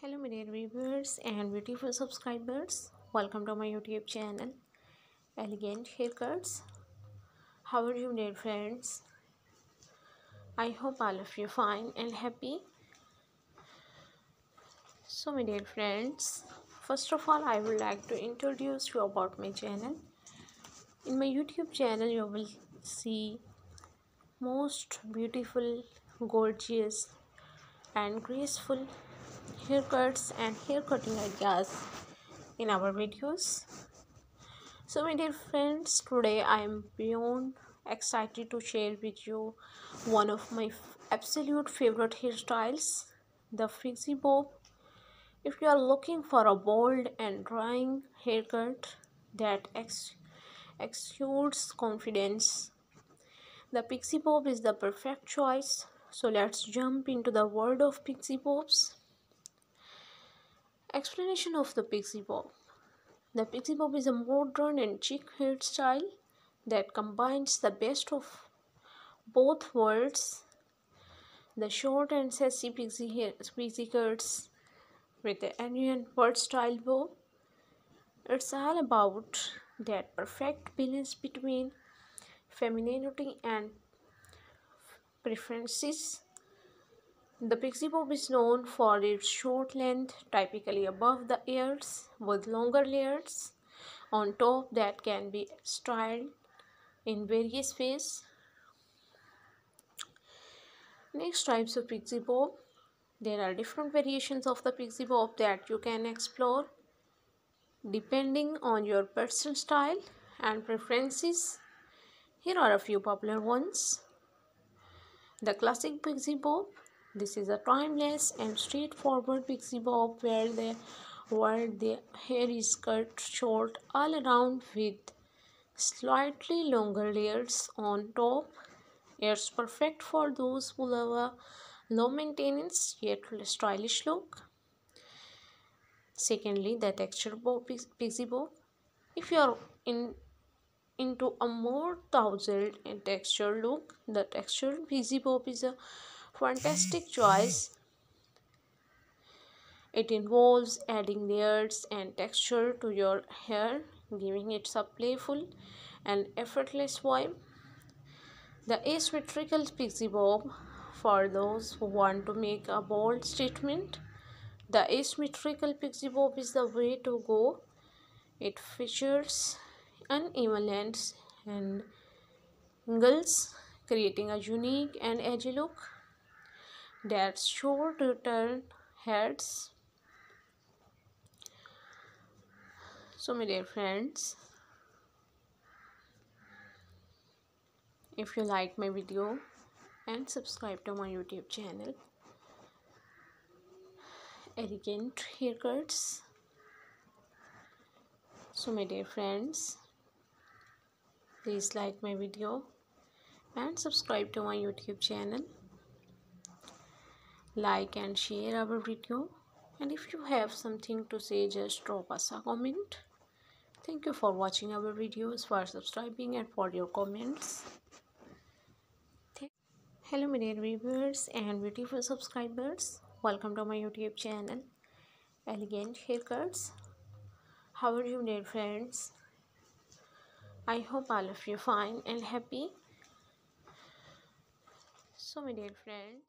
hello my dear viewers and beautiful subscribers. Welcome to my youtube channel elegant haircuts. How are you dear friends? I hope all of you fine and happy. So my dear friends first of all i would like to introduce you about my channel. In my youtube channel you will see most beautiful gorgeous and graceful haircuts and hair cutting ideas in our videos. So my dear friends today i am beyond excited to share with you one of my absolute favorite hairstyles the frizzy bob. If you are looking for a bold and drawing haircut that ex exudes confidence the pixie bob is the perfect choice. So let's jump into the world of pixie bobs Explanation of the pixie bob. The pixie bob is a modern and chic hairstyle that combines the best of both worlds. The short and sassy pixie hair pixie cuts with the bird style bob. It's all about that perfect balance between femininity and preferences the pixie bob is known for its short length, typically above the ears, with longer layers on top that can be styled in various ways. Next types of pixie bob. There are different variations of the pixie bob that you can explore depending on your personal style and preferences. Here are a few popular ones. The classic pixie bob this is a timeless and straightforward pixie bob where the where the hair is cut short all around with slightly longer layers on top. It's perfect for those who love a low maintenance yet stylish look. Secondly, the texture bob pixie bob. If you are in into a more tousled and textured look, the textured pixie bob is a fantastic choice. It involves adding layers and texture to your hair, giving it a playful and effortless vibe. The asymmetrical pixie bob for those who want to make a bold statement. The asymmetrical pixie bob is the way to go. It features uneven ends and angles, creating a unique and edgy look that's sure to turn heads. So my dear friends if you like my video and subscribe to my youtube channel elegant haircuts. So my dear friends please like my video and subscribe to my youtube channel like and share our video. And if you have something to say just drop us a comment. Thank you for watching our videos for subscribing and for your comments. Hello my dear viewers and beautiful subscribers. Welcome to my youtube channel elegant haircuts. How are you dear friends? I hope all of you fine and happy. So my dear friends